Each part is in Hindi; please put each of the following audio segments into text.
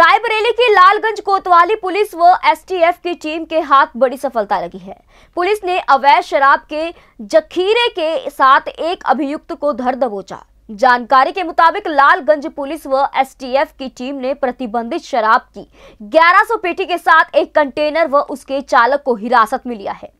रायबरेली की लालगंज कोतवाली पुलिस व एसटीएफ की टीम के हाथ बड़ी सफलता लगी है। पुलिस ने अवैध शराब के जखीरे के साथ एक अभियुक्त को धर दबोचा। जानकारी के मुताबिक लालगंज पुलिस व एसटीएफ की टीम ने प्रतिबंधित शराब की 1100 पेटी के साथ एक कंटेनर व उसके चालक को हिरासत में लिया है।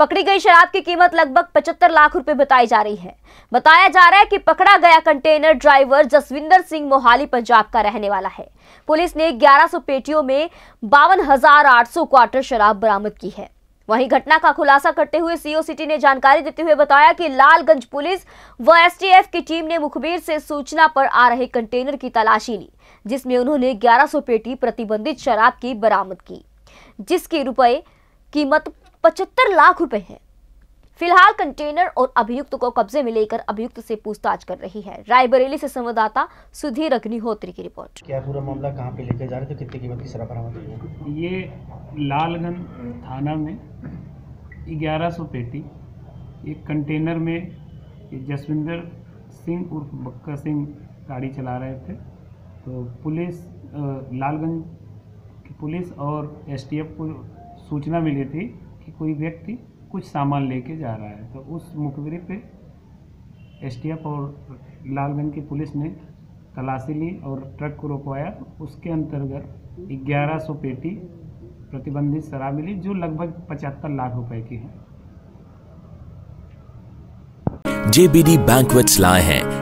पकड़ी गई शराब की कीमत लगभग 75 लाख रुपए बताई जा रही है। बताया जा रहा है कि पकड़ा गया कंटेनर ड्राइवर जसविंदर सिंह मोहाली, पंजाब का रहने वाला है। पुलिस ने 1100 पेटियों में बावन क्वार्टर शराब बरामद की है। वहीं घटना का खुलासा करते हुए सीओ सिटी ने जानकारी देते हुए बताया कि लालगंज पुलिस व एसटीएफ की टीम ने मुखबिर से सूचना पर आ रहे कंटेनर की तलाशी ली, जिसमें उन्होंने 1100 पेटी प्रतिबंधित शराब की बरामद की, जिसकी रुपए कीमत पचहत्तर लाख रुपए है। फ़िलहाल कंटेनर और अभियुक्त को कब्जे में लेकर अभियुक्त से पूछताछ कर रही है। रायबरेली से संवाददाता सुधीर अग्निहोत्री की रिपोर्ट। क्या पूरा मामला कहाँ पे लेके जा रहे थे? कितनी कीमत की शराब बरामद हुई है? ये लालगंज थाना में 1100 पेटी एक कंटेनर में जसविंदर सिंह उर्फ़ बक्का सिंह गाड़ी चला रहे थे। तो पुलिस लालगंज की पुलिस और एसटीएफ को सूचना मिली थी कि कोई व्यक्ति कुछ सामान लेके जा रहा है। तो उस मुखबिरी पे एसटीएफ और लालगंज की पुलिस ने तलाशी ली और ट्रक को रोकवाया। उसके अंतर्गत 1100 पेटी प्रतिबंधित शराब मिली, जो लगभग पचहत्तर लाख रुपए की है। जेबीडी Banquets लाए हैं।